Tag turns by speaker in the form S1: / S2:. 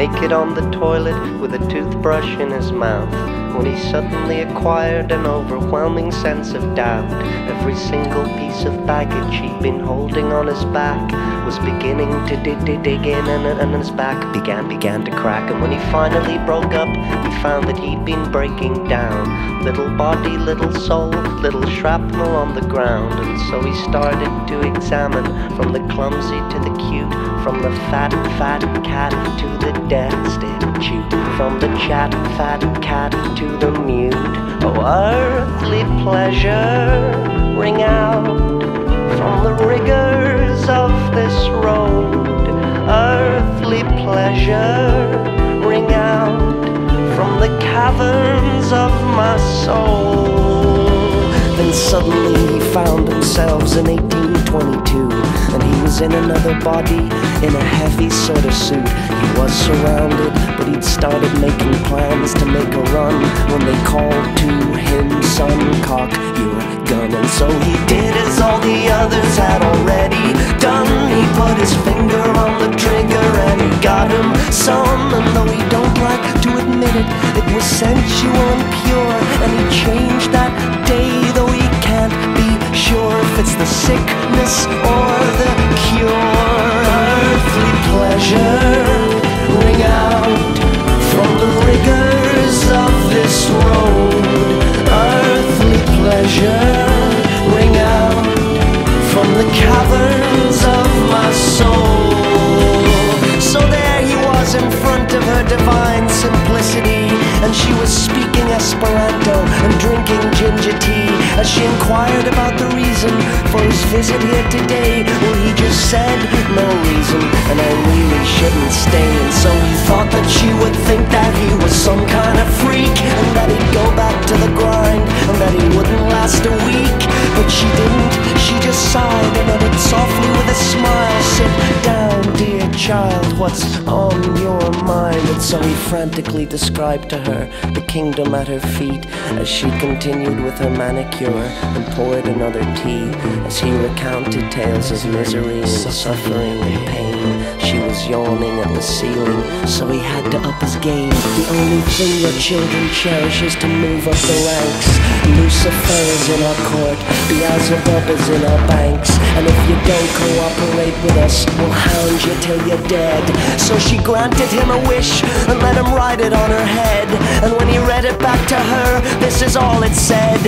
S1: naked on the toilet with a toothbrush in his mouth when he suddenly acquired an overwhelming sense of doubt. Every single piece of baggage he'd been holding on his back was beginning to dig, dig, dig in, and, and his back began, began to crack. And when he finally broke up, he found that he'd been breaking down. Little body, little soul, little shrapnel on the ground. And so he started to examine from the clumsy to the cute, from the fat, fat cat to the dead statue, from the chat, fat cat to the mute. Oh, earthly pleasure, ring out from the this road. Earthly pleasure, ring out from the caverns of my soul. Then suddenly he found himself in 1822, and he was in another body in a heavy sort of suit. He was surrounded, but he'd started making plans to make a run when they called to him, son, cock your gun. And so he did as all the others had already put his finger on the trigger and he got him some. And though he don't like to admit it, it was sensual and pure. And he changed that day, though he can't be sure if it's the sickness or the cure. Earthly pleasure, ring out from the rigors of this road. Earthly pleasure, was in front of her divine simplicity, and she was speaking Esperanto and drinking ginger tea as she inquired about the reason for his visit here today. Well, he just said no reason, and I really shouldn't stay. And so he thought that she would think that he was some kind of freak, and that he'd go back to the grind, and that he wouldn't last a week. But she she just sighed and added softly with a smile, Sit down, dear child, what's on your mind? And so he frantically described to her the kingdom at her feet as she continued with her manicure and poured another tea as he recounted tales of misery and suffering and pain. Was yawning at the ceiling, so he had to up his game. The only thing your children cherish is to move up the ranks. Lucifer is in our court, Beelzebub is in our banks, and if you don't cooperate with us, we'll hound you till you're dead. So she granted him a wish and let him write it on her head. And when he read it back to her, this is all it said